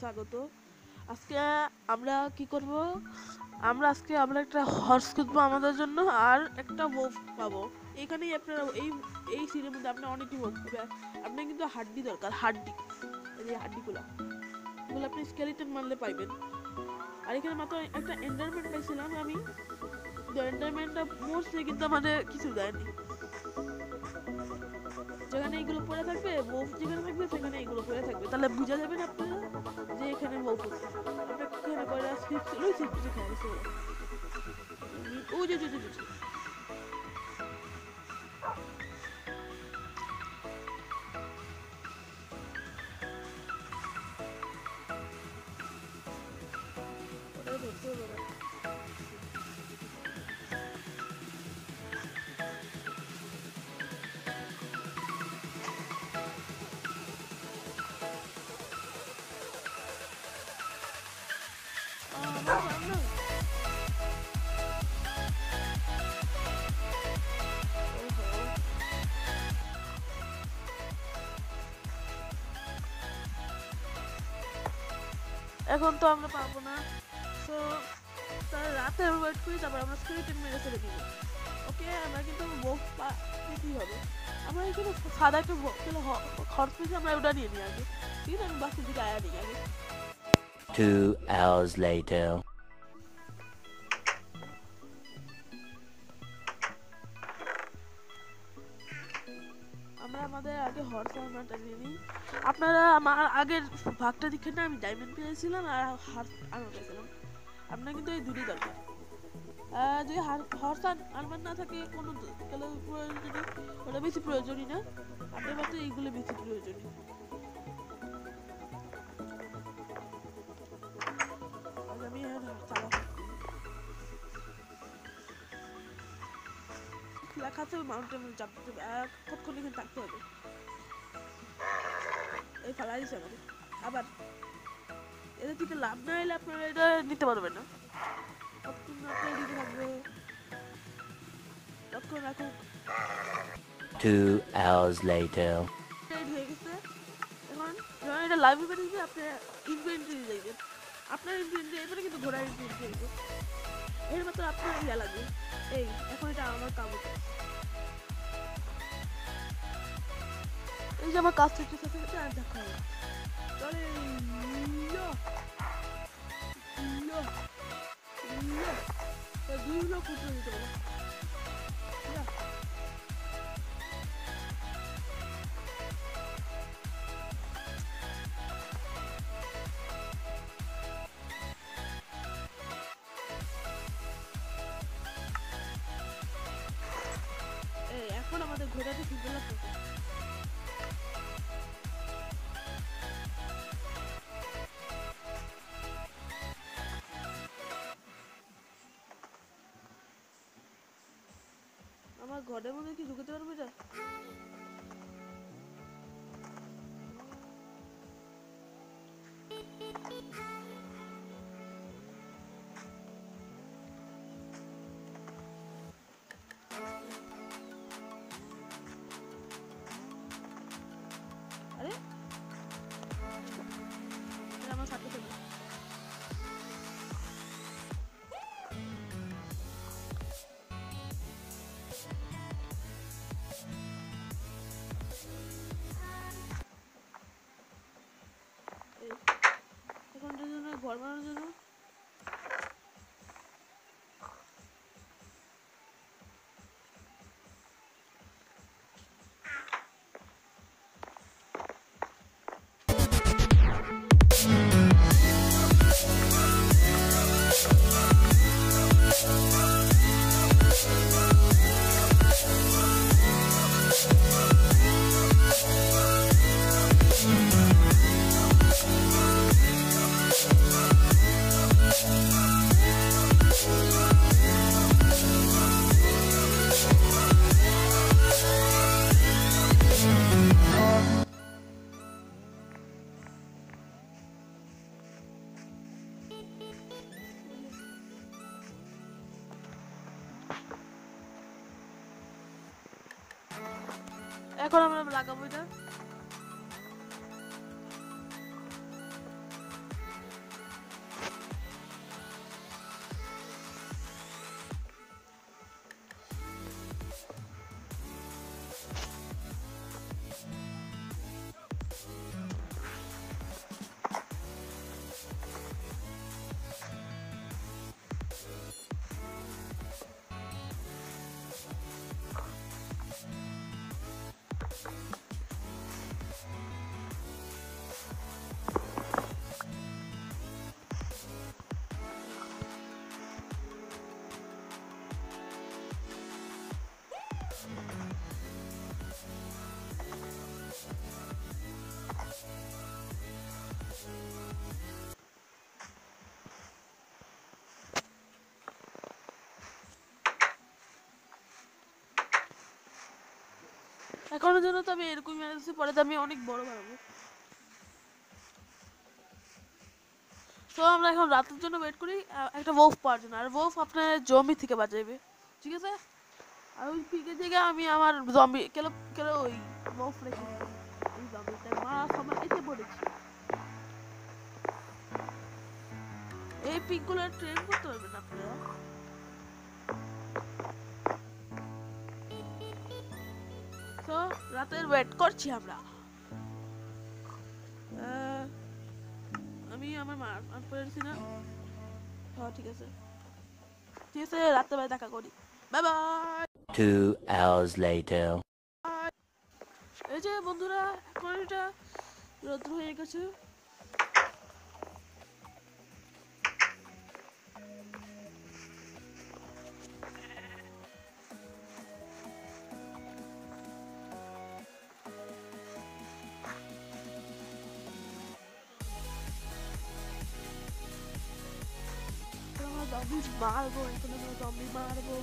স্বাগত। আজকে আমরা কি করব? আমরা আজকে, আমরা একটা হর্স খুঁজবো আমাদের জন্য আর একটা মুভ পাবো। এখানেই আপনারা, এই এই সিনের মধ্যে আপনার অনেকই ওফ পাবে আপনার কিন্তু হাড্ডি দরকার, হাড্ডি। এই হাড্ডিগুলো। এগুলো আপনি স্কেলিটন মানলে পাইবেন। আর এখানে মাত্র একটা এন্ডারমেন্ট পাইছিলাম আমি। এন্ডারমেন্টটা মরছে কিন্তু আমাদের কিছু দেয়নি যেখানে এগুলো পড়ে থাকবে মুভ যেখানে থাকবে, সেখানে এগুলো পড়ে থাকবে। তাহলে বুঝা যাবে না আপনারা এখানে কয়টা স্লিপ ছিল ওই স্লিপ কিছু খেয়ে গেছে ওই যে যে যে যে এখন তো আমরা পাবো না। তো তার রাতে ওয়েট করি, তারপর আমরা স্কেলেটন মেরে ছেড়ে দিব। ওকে আমরা কিন্তু বোক দিতেই হবে। আমরা এখানে সাদা একটা খরচ পেয়েছি আমরা ওটা নিয়ে নিই আগে। ঠিক আছে, আমি বাসের দিকে আয়া নিই আগে। Two hours later. আপনারা আমার আগের ভাগটা দেখে না, আমি ডায়মন্ড পেয়েছিলাম আর হর্স পেয়েছিলাম। আপনার কিন্তু এই দুটোই দরকার। যদি হর্স আর্মার না থাকে, কোনো গেলে প্রয়োজনই ওটা বেশি প্রয়োজনই না। আপনার মাত্র এইগুলো বেশি প্রয়োজনীয়। লেখা আছে মাউন্টেন চাপতে হবে আর কতক্ষণ এখানে থাকতে হবে। এই ফালা আমাদের আবার এদের থেকে লাভ না এলে আপনারা এটা নিতে পারবেন না। কতক্ষণ আপনার দিতে থাকবে। ততক্ষণ রাখুক Two hours later. হয়ে গেছে। এখন যখন এটা লাইভ ইভেন্ট দিবে আপনি ইনভেন্টরি যাইবেন আপনার ইনভেন্টরি এবারে কিন্তু ঘোড়ার ইনভেন্টরি এর মাত্র আপনার ইয়া লাগবে। এই এখন এটা আমার কাম এই যে আমার কাজ হচ্ছে সেটা আর দেখা হবে। চলে এখন আমাদের ঘোড়াটা সুন্দর লাগতেছে ঘরের মধ্যে কি ঢুকতে পারবে এটা? Allah'ın জন্য ঘর এখনের জন্য তো আমি এরকম মেরে পরে তো আমি অনেক বড় বানাবো। তো আমরা এখন রাতের জন্য ওয়েট করি একটা ওফ পাওয়ার জন্য। আর ওফ আপনার জমি থেকে বাঁচাইবে, ঠিক আছে? আর ওই পিকের জায়গায় আমি আমার জমি কেন কেন ওই ওফ রেখে দিলাম। এই জম্বিটা মারার সময় এসে পড়েছি। এই পিকগুলো ট্রেন করতে পারবেন আপনারা। তো রাতের ওয়েট করছি আমরা। আমি আমার মা আর পড়েছি না? হ্যাঁ ঠিক আছে। ঠিক আছে রাত্রেবেলা দেখা করি। Bye bye two hours later এই যে বন্ধুরা এখন এটা রৌদ্র হয়ে গেছে। আমরা জম্বি মারবো এখন আমরা জম্বি মারবো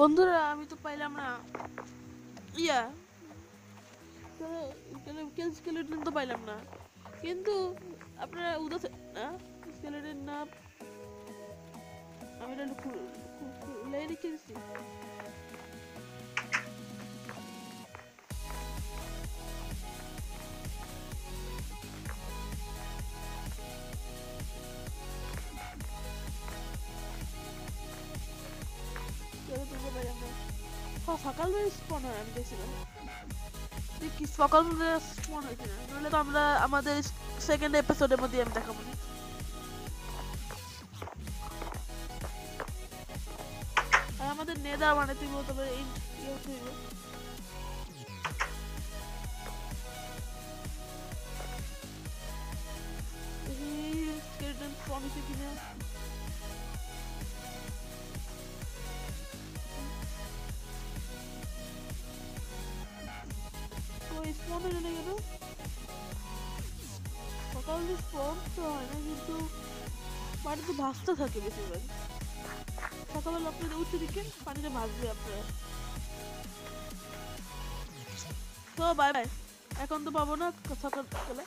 বন্ধুরা, আমি তো পাইলাম না। ইয়া। স্কেলেটন তো পাইলাম না? কিন্তু আপনারা উদাস না স্কেলেটন না আমি এটা রেখে দিচ্ছি। দেখি সকাল স্পন হয়েছে না? তো আমরা আমাদের সেকেন্ড এপিসোডের মধ্যে আমি দেখাবো আমাদের নেদা বানাতে তবে এই ইয়ে হতে হবে স্পন চলে গেল সকাল স্পন তো হয় না কিন্তু পানিতে ভাসতে থাকে বেশিরভাগ সকালবেলা আপনাদের উঠে দিকে পানিতে ভাসবে আপনারা তো বাই বাই এখন তো পাবো না সকাল সকালে